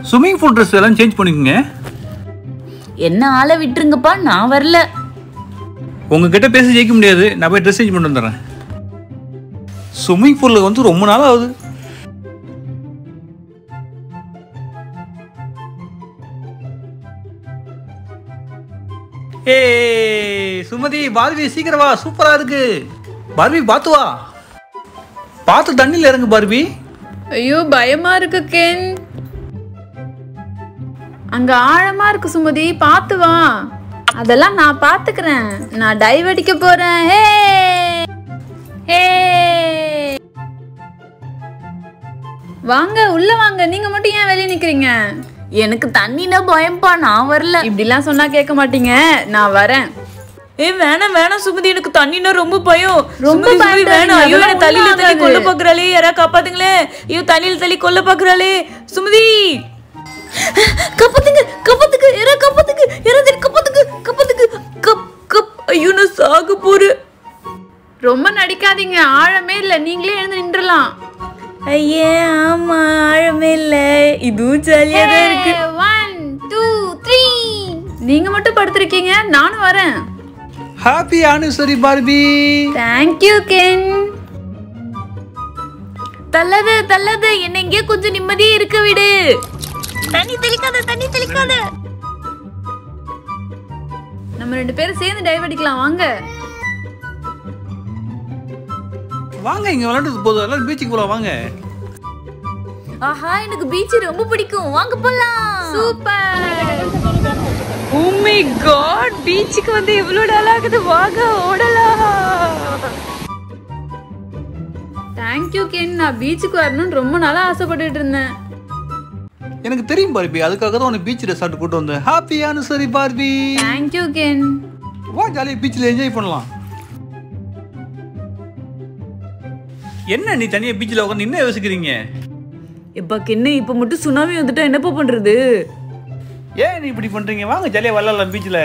Swimming pool dress எல்லாம் change பண்ணிக்கோங்க. என்ன ஆளை விட்டுருங்கப்பா நான் வரல. உங்ககிட்ட பேச ஜெயிக்க முடியாது. நான் போய் ட்ரெஸ் சேஞ்ச் பண்ணிட்டு வந்துடுறேன். ஸ்விம்மிங் பூலில் வந்து ரொம்ப நாள் ஆகுது. ஏய் சுமதி பார்வி சீக்கிரம் வா. சூப்பரா இருக்கு. பார்வி பார்த்து வா. பார்த்து தண்ணியில் இறங்கு பார்வி ஐயோ பயமா இருக்கு கென். அங்க ஆழமா இருக்கு சுமதி பார்த்து வா. அதெல்லாம் நான் பாத்துக்கிறேன் நான் டைவ் அடிக்க போறேன். ஹே! ஹே! வாங்க உள்ள வாங்க. நீங்க மட்டும் ஏன் வெளிய நிக்கிறீங்க? எனக்கு தண்ணினா பயம்பா நான் வரல. இப்படிலாம் சொன்னா கேட்க மாட்டீங்க. நான் வரேன். ஏ வேணாம் வேணாம் சுமதி. எனக்கு தண்ணினா ரொம்ப பயம். ரொம்ப பயப்படாதீங்க, வேணாம். ஐயோ தண்ணியில தள்ளி. கொல்ல பாக்குறாளே. யாரா காப்பாத்துங்களே ஐயோ தண்ணியில தள்ளி கொல்ல பாக்குறாளே. சுமதி! காப்பாத்துங்க காப்பாத்துங்க யாரா காப்பாத்துங்க யாராவது காப்பாத்துங்க காப்பாத்துங்க கப் கப் ஐயோ நான் சாக போறேன். ரொம்ப நடிக்காதீங்க ஆழமே இல்ல. நீங்களே எழுந்து நின்றலாம் ஐயே ஆமா ஆழமே இல்ல. இதுவும் ஜாலியா தான் இருக்கு. ஒன் டூ த்ரீ நீங்க மட்டும் படுத்திருக்கீங்க நானும் வரேன். Happy anniversary Barbie thank you Ken தள்ளது தள்ளது. என்ன எங்கேயோ கொஞ்சம் நிம்மதியா இருக்க விடு. தண்ணி தெளிக்காத தண்ணி தெளிக்காத. நம்ம ரெண்டு பேரும் சேர்ந்து டைவ் அடிக்கலாம் வாங்க. வாங்க இங்க விளையாடுறது போதும். எல்லாரும் பீச்சுக்கு போலாம் வாங்க. ஆஹா எனக்கு பீச் ரொம்ப பிடிக்கும். வாங்க போலாம். சூப்பர். ஓ மை காட் பீச்சுக்கு வந்து எவ்வளவு நாள் ஆகுது? வாங்க ஓடலாம். தேங்க்யூ கென் நான் பீச்சுக்கு வரணும்னு ரொம்ப நாளா ஆசைப்பட்டுட்டு இருந்தேன். எனக்கு தெரியும் பார்பி. அதுக்காக தான் உன்னை பீச் ரெசார்ட் கூட்டு வந்தேன். Happy anniversary Barbie. Thank you Ken வா ஜாலியாக பீச்சில் என்ஜாய் பண்ணலாம். என்ன நீ தனியாக பீச்சில் உட்காந்து என்ன யோசிக்கிறீங்க? எப்பா என்ன இப்ப மட்டும் சுனாமி வந்துட்டா என்னப்பா பண்றது? ஏன் நீ இப்படி பண்றீங்க? வாங்க ஜாலியாக விளாடலாம் பீச்சில்